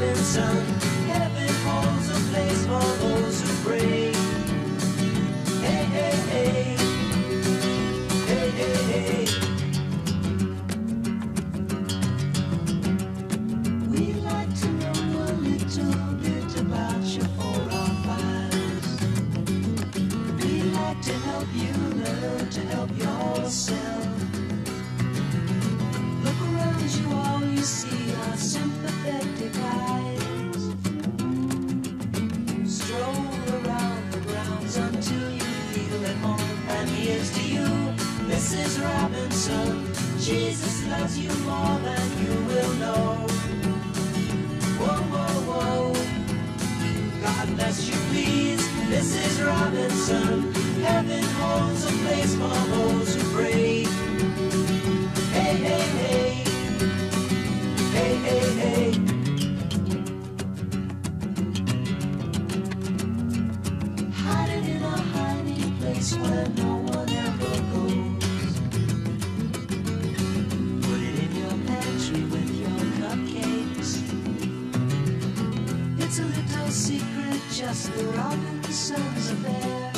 Robinson. Heaven holds a place for those who pray. Hey, hey, hey. Hey, hey, hey. We'd like to know a little bit about your profiles. We'd like to help you learn to help yourself. Mrs. Robinson. Jesus loves you more than you will know. Whoa, whoa, whoa. God bless you, please, Mrs. Robinson. Heaven holds a place for It's a little secret, just the Robinsons affair.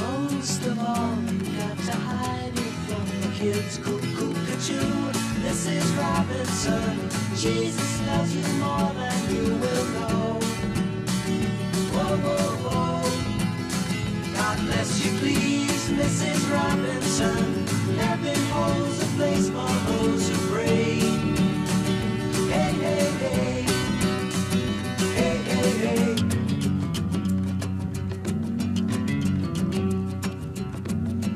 Most of all, you got to hide it from the kids. Cuckoo, cuckoo, Mrs. Robinson. Jesus loves you more than you will know. Whoa, whoa, whoa. God bless you, please, Mrs. Robinson. Heaven holds a place for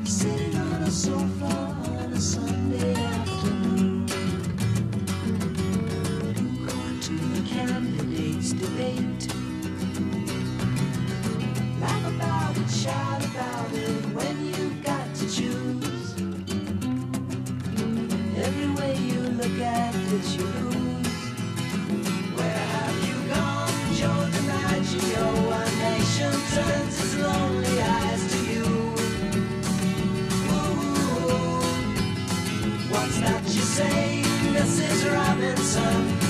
sitting on a sofa on a Sunday afternoon. To the candidates' debate. Laugh about it, shout about it when you've got to choose. Every way you look at it, you sun.